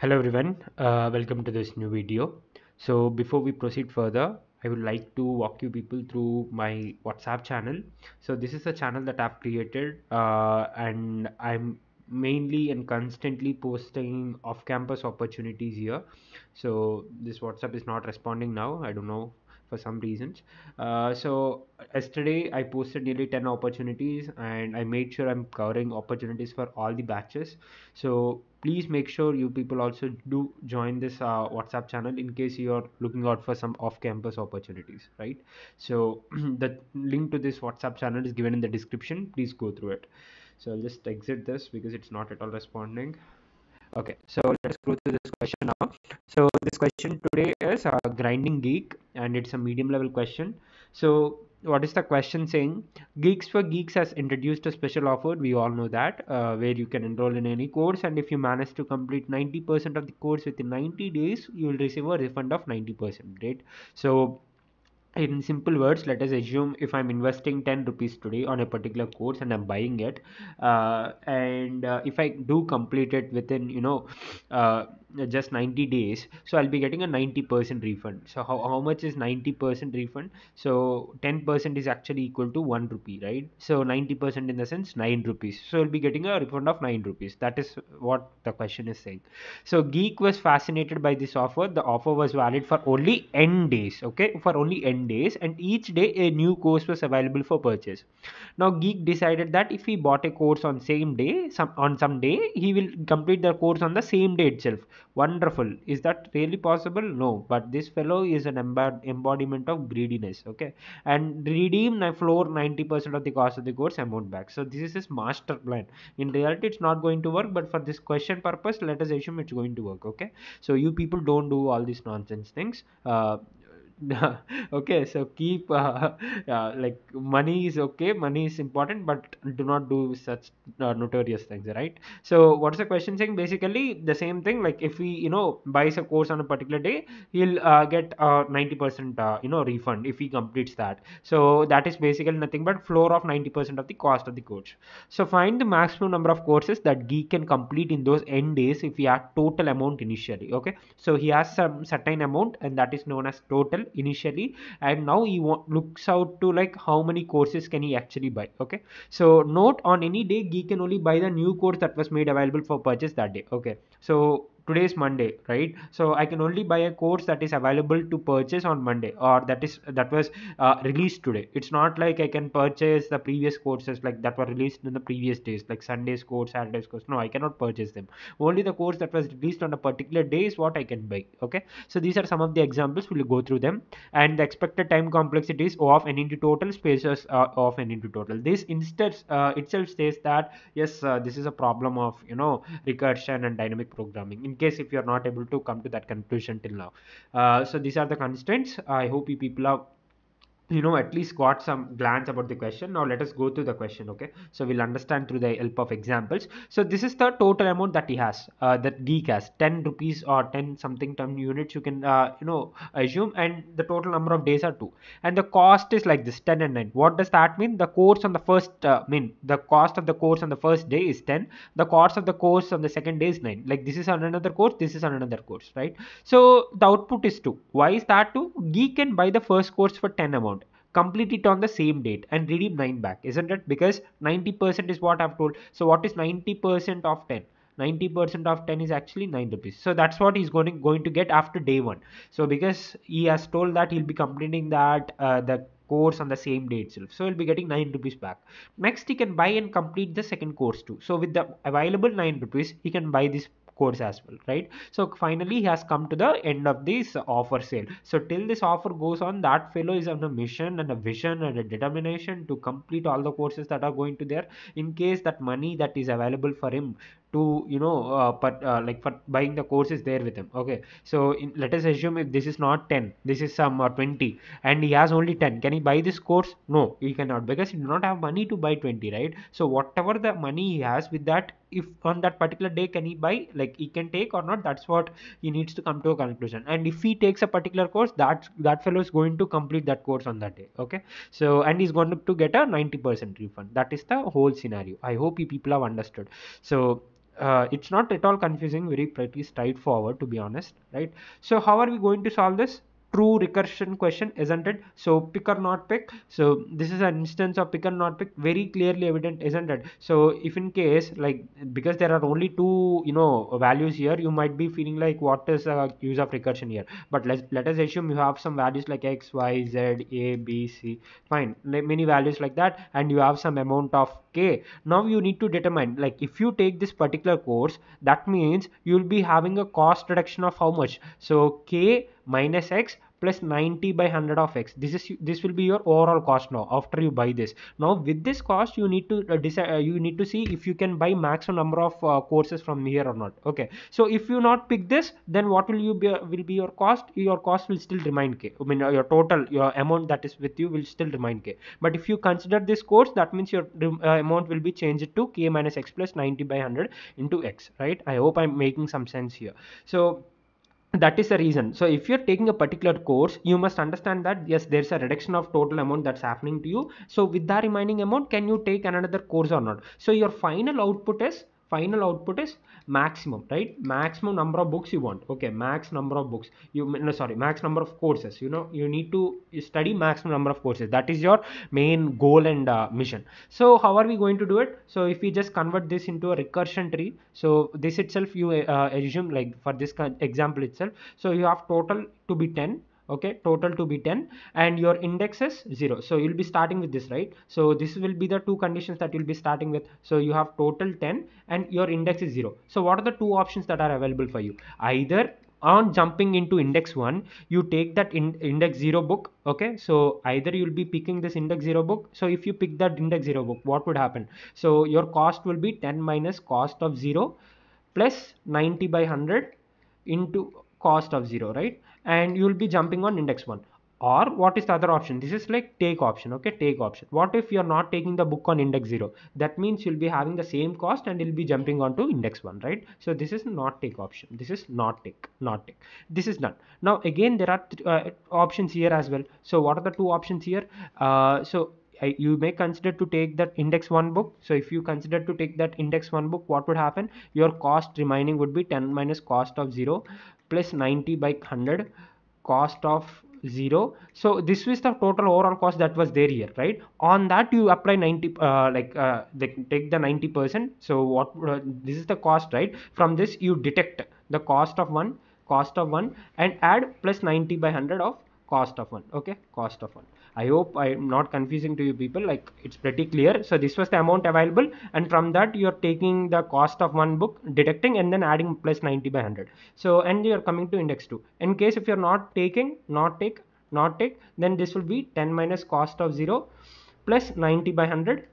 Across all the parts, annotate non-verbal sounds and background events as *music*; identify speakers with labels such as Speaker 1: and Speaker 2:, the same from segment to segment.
Speaker 1: Hello everyone, uh, welcome to this new video. So before we proceed further, I would like to walk you people through my WhatsApp channel. So this is a channel that I've created uh, and I'm mainly and constantly posting off-campus opportunities here. So this WhatsApp is not responding now. I don't know for some reasons. Uh, so yesterday I posted nearly 10 opportunities and I made sure I'm covering opportunities for all the batches. So please make sure you people also do join this uh, WhatsApp channel in case you're looking out for some off-campus opportunities, right? So *clears throat* the link to this WhatsApp channel is given in the description. Please go through it. So I'll just exit this because it's not at all responding okay so let's go to this question now so this question today is a grinding geek and it's a medium level question so what is the question saying geeks for geeks has introduced a special offer we all know that uh, where you can enroll in any course and if you manage to complete 90% of the course within 90 days you will receive a refund of 90% Right? so in simple words let us assume if i'm investing 10 rupees today on a particular course and i'm buying it uh, and uh, if i do complete it within you know uh, Uh, just 90 days so i'll be getting a 90 percent refund. So how, how much is 90 percent refund? So 10 percent is actually equal to 1 rupee right? So 90 percent in the sense 9 rupees. So i'll be getting a refund of 9 rupees. That is what the question is saying. So geek was fascinated by this offer. The offer was valid for only n days okay? For only n days and each day a new course was available for purchase. Now geek decided that if he bought a course on same day some on some day he will complete the course on the same day itself wonderful. Is that really possible? No but this fellow is an embodiment of greediness okay? And redeem floor 90% of the cost of the course amount back. So this is his master plan. In reality it's not going to work but for this question purpose let us assume it's going to work okay? So you people don't do all these nonsense things. Uh, *laughs* okay so keep uh, *laughs* uh, like money is okay money is important but do not do such uh, notorious things right? So what's the question saying? Basically the same thing like if we you know buys a course on a particular day he'll uh, get uh, 90% uh, you know refund if he completes that. So that is basically nothing but floor of 90% of the cost of the course. So find the maximum number of courses that geek can complete in those n days if he add total amount initially okay? So he has some certain amount and that is known as total initially and now he looks out to like how many courses can he actually buy okay? So note on any day geek can only buy the new course that was made available for purchase that day okay? So today is monday right? So i can only buy a course that is available to purchase on monday or that is that was uh, released today. It's not like i can purchase the previous courses like that were released in the previous days like sunday's course saturday's course. No i cannot purchase them. Only the course that was released on a particular day is what i can buy okay? So these are some of the examples. We'll go through them. And the expected time o of n into total spaces uh, of n into total. This instead uh, itself says that yes uh, this is a problem of you know recursion and dynamic programming. In case if you're not able to come to that conclusion till now. Uh, so these are the constraints. I hope you people are you know at least got some glance about the question. Now let us go to the question okay? So we'll understand through the help of examples. So this is the total amount that he has uh, that geek has. 10 rupees or 10 something ton units you can uh, you know assume. And the total number of days are 2 and the cost is like this 10 and 9 what does that mean? The course on the first uh, mean the cost of the course on the first day is 10 the cost of the course on the second day is 9 like this is on another course this is on another course right? So the output is 2 why is that 2 geek can buy the first course for 10 amount complete it on the same date and redeem 9 back. Isn't it? Because 90% is what I've told. So what is 90% of 10 90% of 10 is actually 9 rupees. So that's what he's going to, going to get after day one. So because he has told that he'll be completing that uh, the course on the same day itself. So he'll be getting 9 rupees back. Next he can buy and complete the second course too. So with the available 9 rupees he can buy this course as well right? So finally he has come to the end of this offer sale. So till this offer goes on that fellow is on a mission and a vision and a determination to complete all the courses that are going to there in case that money that is available for him to you know uh, but uh, like for buying the courses there with him. Okay. So in, let us assume if this is not 10 this is some uh, 20 and he has only 10 can he buy this course? No he cannot because he do not have money to buy 20 right? So whatever the money he has with that if on that particular day can he buy like he can take or not? That's what he needs to come to a conclusion. And if he takes a particular course that that fellow is going to complete that course on that day. Okay. So and he's going to get a 90 percent refund. That is the whole scenario. I hope you people have understood. So uh, it's not at all confusing very pretty straightforward to be honest right? So how are we going to solve this? True recursion question isn't it? So pick or not pick. So this is an instance of pick or not pick very clearly evident isn't it? So if in case like because there are only two you know values here you might be feeling like what is the use of recursion here? But let's let us assume you have some values like x y z a b c. Fine. Many values like that and you have some amount of k now you need to determine like if you take this particular course that means you will be having a cost reduction of how much? So k minus x plus 90 by 100 of x. This is this will be your overall cost now after you buy this. Now with this cost you need to uh, decide uh, you need to see if you can buy maximum number of uh, courses from here or not. Okay. So if you not pick this then what will you be uh, will be your cost? Your cost will still remain k. I mean uh, your total your amount that is with you will still remain k. But if you consider this course that means your uh, amount will be changed to k minus x plus 90 by 100 into x right? I hope i'm making some sense here. So that is the reason. So if you're taking a particular course you must understand that yes there's a reduction of total amount that's happening to you. So with that remaining amount can you take another course or not? So your final output is final output is maximum right? Maximum number of books you want. Okay max number of books. You no sorry max number of courses. You know you need to study maximum number of courses. That is your main goal and uh, mission. So how are we going to do it? So if we just convert this into a recursion tree so this itself you uh, assume like for this example itself so you have total to be 10 okay total to be 10 and your index is 0 so you'll be starting with this right? So this will be the two conditions that you'll be starting with. So you have total 10 and your index is 0 so what are the two options that are available for you? Either on jumping into index 1 you take that in index 0 book okay? So either you'll be picking this index 0 book. So if you pick that index 0 book what would happen? So your cost will be 10 minus cost of 0 plus 90 by 100 into cost of 0 right and you will be jumping on index 1 or what is the other option? This is like take option okay? Take option. What if you're not taking the book on index 0 that means you'll be having the same cost and you'll be jumping on to index 1 right? So this is not take option. This is not take not take. This is done. Now again there are uh, options here as well. So what are the two options here? Uh, so you may consider to take that index 1 book. So if you consider to take that index 1 book what would happen? Your cost remaining would be 10 minus cost of 0 plus 90 by 100 cost of 0 so this is the total overall cost that was there here right? On that you apply 90 uh, like uh, take the 90 percent. So what uh, this is the cost right? From this you detect the cost of one cost of one and add plus 90 by 100 of cost of one okay? Cost of one i hope i'm not confusing to you people like it's pretty clear. So this was the amount available and from that you're taking the cost of one book detecting and then adding plus 90 by 100 so and you're coming to index 2 in case if you're not taking not take not take then this will be 10 minus cost of 0 plus 90 by 100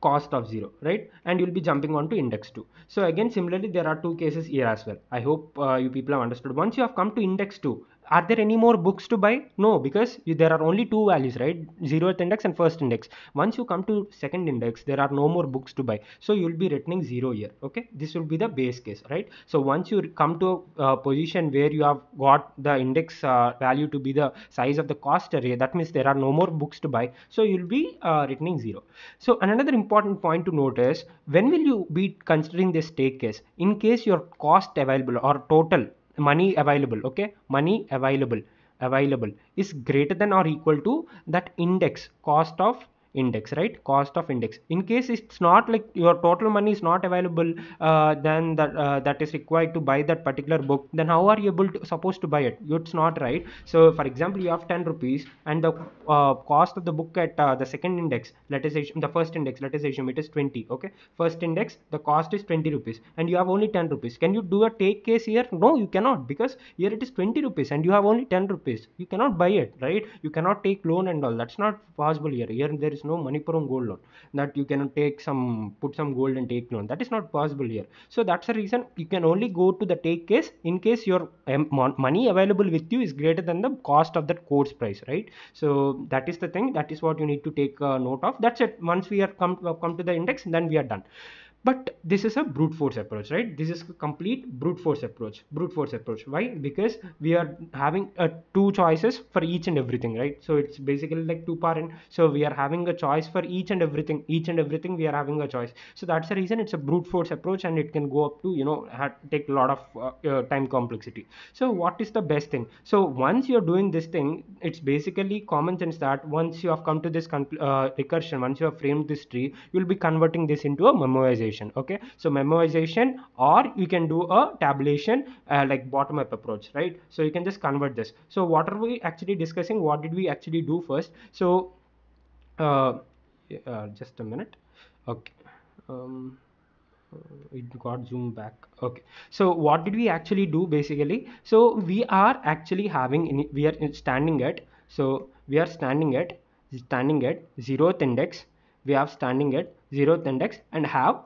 Speaker 1: cost of 0 right? And you'll be jumping on to index 2 so again similarly there are two cases here as well. I hope uh, you people have understood. Once you have come to index 2 are there any more books to buy? No because you, there are only two values right? Zeroth index and first index. Once you come to second index there are no more books to buy. So you'll be returning zero here okay? This will be the base case right? So once you come to a position where you have got the index uh, value to be the size of the cost array that means there are no more books to buy. So you'll be uh, returning zero. So another important point to note is when will you be considering this take case? In case your cost available or total money available okay? Money available available is greater than or equal to that index cost of index right? Cost of index. In case it's not like your total money is not available uh, then that uh, that is required to buy that particular book then how are you able to supposed to buy it? It's not right. So for example you have 10 rupees and the uh, cost of the book at uh, the second index let us assume the first index let us assume it is 20 okay? First index the cost is 20 rupees and you have only 10 rupees. Can you do a take case here? No you cannot because here it is 20 rupees and you have only 10 rupees. You cannot buy it right? You cannot take loan and all. That's not possible here. Here there is no money Manappuram gold loan that you can take some put some gold and take loan. That is not possible here. So that's the reason you can only go to the take case in case your um, money available with you is greater than the cost of that course price right? So that is the thing. That is what you need to take note of. That's it. Once we are come come to the index then we are done but this is a brute force approach right? This is a complete brute force approach brute force approach. Why? Because we are having uh, two choices for each and everything right? So it's basically like two parent so we are having a choice for each and everything each and everything we are having a choice. So that's the reason it's a brute force approach and it can go up to you know take a lot of uh, uh, time complexity. So what is the best thing? So once you're doing this thing it's basically common sense that once you have come to this uh, recursion once you have framed this tree you'll be converting this into a memoization okay? So memoization or you can do a tabulation uh, like bottom up approach right? So you can just convert this. So what are we actually discussing? What did we actually do first? So uh, uh just a minute. Okay. Um, it got zoomed back. Okay. So what did we actually do basically? So we are actually having in, we are standing at so we are standing at standing at zeroth index. We have standing at zeroth index and have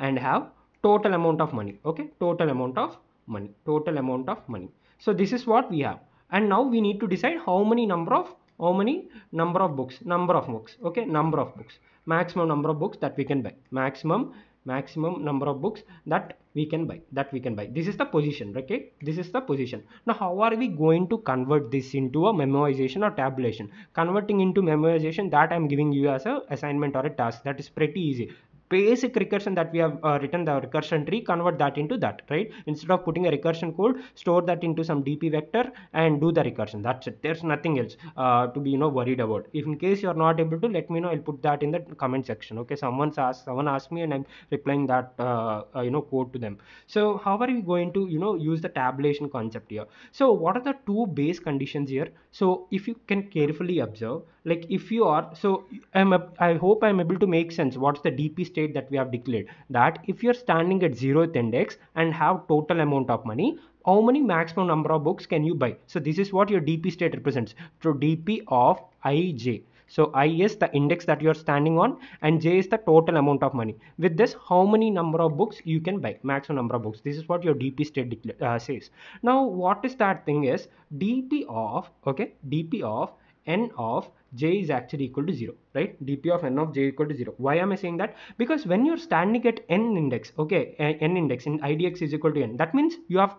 Speaker 1: and have total amount of money. Okay? Total amount of money. Total amount of money. So this is what we have. And now we need to decide how many number of how many number of books. Number of books. Okay? Number of books. Maximum number of books that we can buy. Maximum maximum number of books that we can buy that we can buy. This is the position okay? This is the position. Now how are we going to convert this into a memoization or tabulation? Converting into memoization that i'm giving you as a assignment or a task that is pretty easy basic recursion that we have uh, written the recursion tree convert that into that right? Instead of putting a recursion code store that into some dp vector and do the recursion. That's it. There's nothing else uh, to be you know worried about. If in case you're not able to let me know. I'll put that in the comment section okay? Someone's asked someone asked me and i'm replying that uh, uh, you know code to them. So how are we going to you know use the tabulation concept here? So what are the two base conditions here? So if you can carefully observe like if you are so i'm i hope i'm able to make sense. What's the dp state that we have declared that if you're standing at zeroth index and have total amount of money how many maximum number of books can you buy? So this is what your dp state represents. So dp of ij so i is the index that you're standing on and j is the total amount of money. With this how many number of books you can buy? Maximum number of books. This is what your dp state uh, says. Now what is that thing is? Dp of okay? Dp of n of j is actually equal to 0 right? Dp of n of j equal to 0 why am i saying that? Because when you're standing at n index okay n index in idx is equal to n that means you have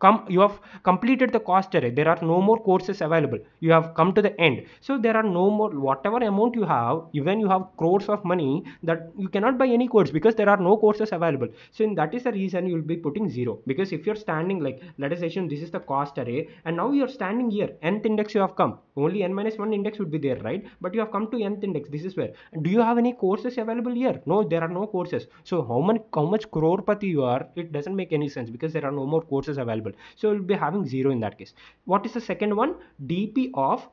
Speaker 1: come you have completed the cost array there are no more courses available. You have come to the end. So there are no more whatever amount you have even you have crores of money that you cannot buy any course because there are no courses available. So in that is the reason you will be putting zero. Because if you're standing like let us assume this is the cost array and now you're standing here nth index you have come. Only n minus 1 index would be there right? But you have come to nth index. This is where. Do you have any courses available here? No there are no courses. So how much how much crore pati you are it doesn't make any sense because there are no more courses available so we'll be having 0 in that case. What is the second one? Dp of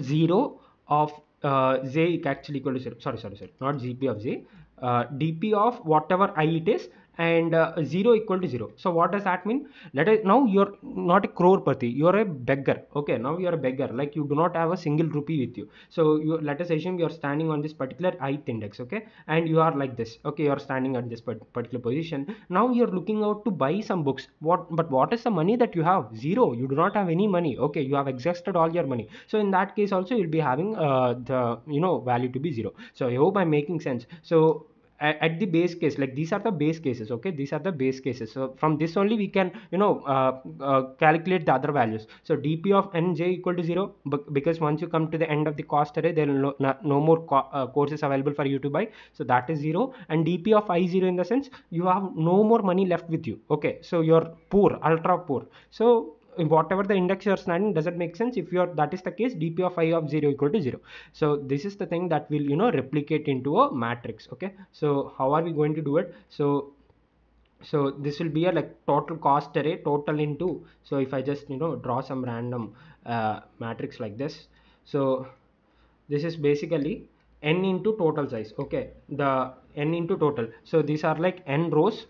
Speaker 1: 0 of uh, j actually equal to 0 sorry sorry sorry. Not gp of z. Uh, dp of whatever i it is and uh, 0 equal to 0 so what does that mean? Let us now you're not a crore pati you're a beggar. Okay now you're a beggar. Like you do not have a single rupee with you. So you let us assume you're standing on this particular ith index okay? And you are like this. Okay you're standing at this particular position. Now you're looking out to buy some books. What but what is the money that you have? Zero. You do not have any money. Okay you have exhausted all your money. So in that case also you'll be having uh, the you know value to be zero. So i hope i'm making sense. So at the base case like these are the base cases okay? These are the base cases. So from this only we can you know uh, uh, calculate the other values. So dp of nj equal to 0 because once you come to the end of the cost array there are no, no more co uh, courses available for you to buy. So that is 0 and dp of i0 in the sense you have no more money left with you okay? So you're poor ultra poor. So whatever the index you're standing doesn't make sense? If you're that is the case dp of i of 0 equal to 0 so this is the thing that will you know replicate into a matrix okay? So how are we going to do it? So so this will be a like total cost array total into so if i just you know draw some random uh, matrix like this. So this is basically n into total size okay? The n into total. So these are like n rows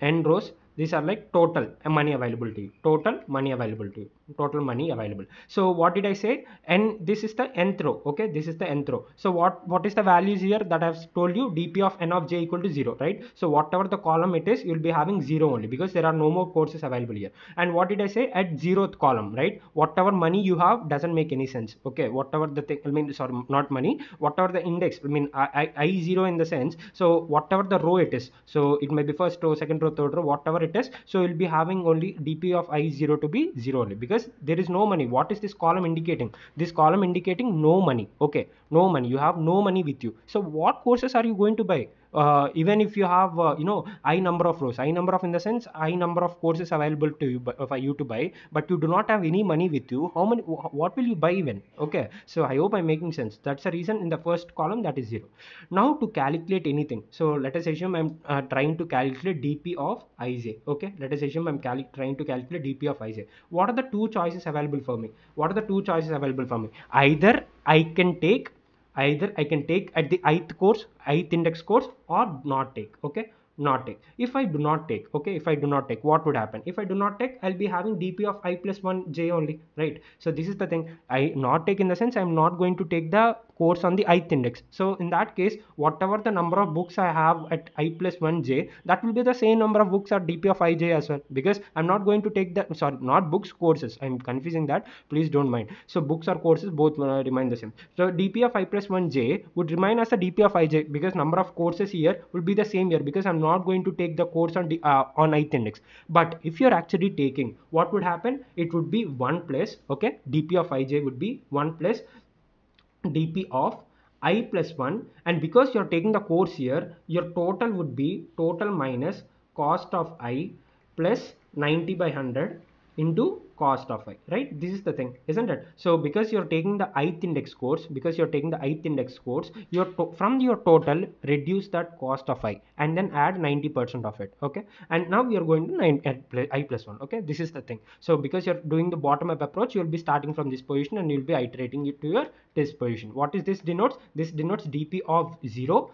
Speaker 1: n rows these are like total money available to you total money available to you total money available. So what did i say? And this is the nth row okay? This is the nth row so what what is the values here that i've told you? Dp of n of j equal to 0 right? So whatever the column it is you'll be having 0 only because there are no more courses available here. And what did i say? At zeroth column right? Whatever money you have doesn't make any sense okay? Whatever the thing i mean sorry not money whatever the index i mean i i, I zero in the sense so whatever the row it is so it may be first row second row third row whatever it is so you'll be having only dp of i0 to be 0 only because because there is no money. What is this column indicating? This column indicating no money. Okay no money. You have no money with you. So what courses are you going to buy uh, even if you have uh, you know i number of rows i number of in the sense i number of courses available to you for you to buy but you do not have any money with you how many what will you buy even? Okay so i hope i'm making sense. That's the reason in the first column that is zero. Now to calculate anything. So let us assume i'm uh, trying to calculate dp of ij okay let us assume i'm trying to calculate dp of ij what are the two choices available for me? What are the two choices available for me? Either i can take either I can take at the ith course, ith index course or not take. Okay not take. If i do not take okay if i do not take what would happen? If i do not take i'll be having dp of i plus 1 j only right? So this is the thing. I not take in the sense i'm not going to take the course on the ith index. So in that case whatever the number of books i have at i plus 1 j that will be the same number of books at dp of ij as well. Because i'm not going to take the sorry not books courses. I'm confusing that. Please don't mind. So books or courses both uh, remain the same. So dp of i plus 1 j would remain as the dp of ij because number of courses here will be the same here because i'm not going to take the course on the uh, on ith index. But if you're actually taking what would happen? It would be 1 plus okay? Dp of ij would be 1 plus dp of i plus 1 and because you're taking the course here your total would be total minus cost of i plus 90 by 100 into cost of i right? This is the thing isn't it? So because you're taking the ith index course because you're taking the ith index course your from your total reduce that cost of i and then add 90 percent of it okay? And now we are going to 9 i plus 1 okay? This is the thing. So because you're doing the bottom up approach you'll be starting from this position and you'll be iterating it to your test position. What is this denotes? This denotes dp of 0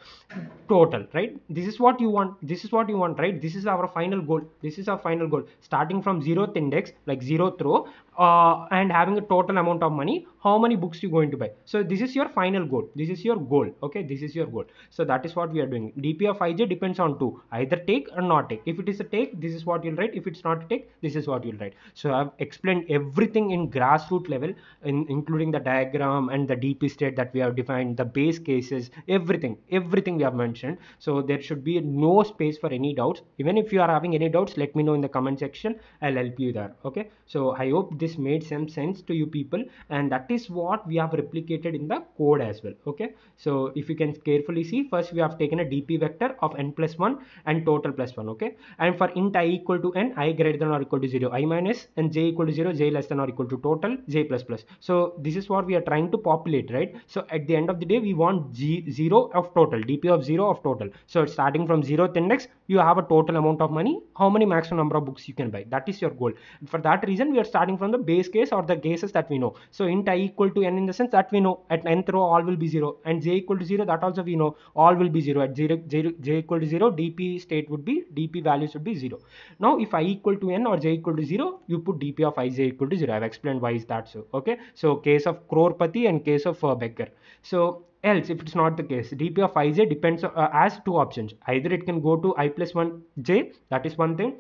Speaker 1: total right? This is what you want this is what you want right? This is our final goal. This is our final goal. Starting from zeroth index like 0 throw uh, and having a total amount of money how many books you going to buy. So this is your final goal. This is your goal okay? This is your goal. So that is what we are doing. Dp of ij depends on two either take or not take. If it is a take this is what you'll write. If it's not a take this is what you'll write. So i've explained everything in grassroots level in, including the diagram and the dp state that we have defined the base cases everything everything we have mentioned. So there should be no space for any doubts. Even if you are having any doubts let me know in the comment section. I'll help you there okay? So i hope this made some sense to you people and that is what we have replicated in the code as well okay? So if you can carefully see first we have taken a dp vector of n plus 1 and total plus 1 okay? And for int i equal to n i greater than or equal to 0 i minus and j equal to 0 j less than or equal to total j plus plus. So this is what we are trying to populate right? So at the end of the day we want g 0 of total dp of 0 of total. So starting from 0th index you have a total amount of money. How many maximum number of books you can buy? That is your goal. For that reason we are starting from the base case or the cases that we know. So int i equal to n in the sense that we know at nth row all will be 0 and j equal to 0 that also we know all will be 0 at 0 j, j equal to 0 dp state would be dp values would be 0 now if i equal to n or j equal to 0 you put dp of ij equal to 0 i've explained why is that so okay? So case of crorepati and case of uh, beggar so else if it's not the case dp of ij depends uh, as two options. Either it can go to i plus 1 j that is one thing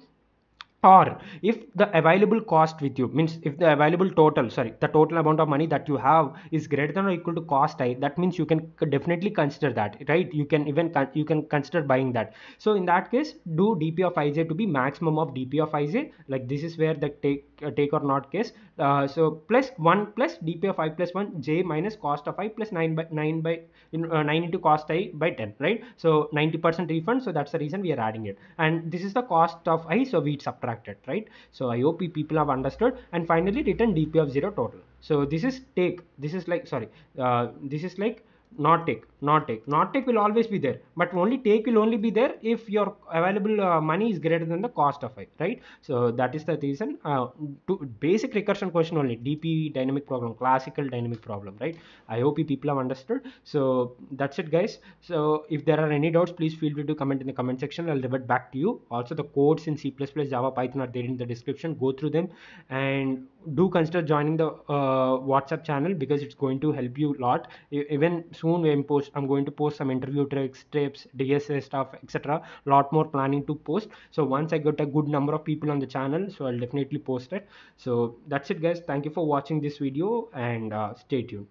Speaker 1: or if the available cost with you means if the available total sorry the total amount of money that you have is greater than or equal to cost i that means you can definitely consider that right? You can even you can consider buying that. So in that case do dp of ij to be maximum of dp of ij like this is where the take uh, take or not case. Uh, so plus 1 plus dp of i plus 1 j minus cost of i plus 9 by 9 by uh, 9 into cost i by 10 right? So 90 percent refund so that's the reason we are adding it. And this is the cost of i so we subtract subtracted right? So i hope people have understood. And finally return dp of 0 total. So this is take. This is like sorry uh, this is like not take not take. Not take will always be there but only take will only be there if your available uh, money is greater than the cost of it right? So that is the reason uh, to basic recursion question only dp dynamic problem classical dynamic problem right? I hope you people have understood. So that's it guys. So if there are any doubts please feel free to comment in the comment section. I'll revert back to you. Also the codes in c++ java python are there in the description. Go through them and do consider joining the uh, whatsapp channel because it's going to help you a lot. Even soon i'm post i'm going to post some interview tricks tips dsa stuff etc lot more planning to post. So once i get a good number of people on the channel so i'll definitely post it. So that's it guys. Thank you for watching this video and uh, stay tuned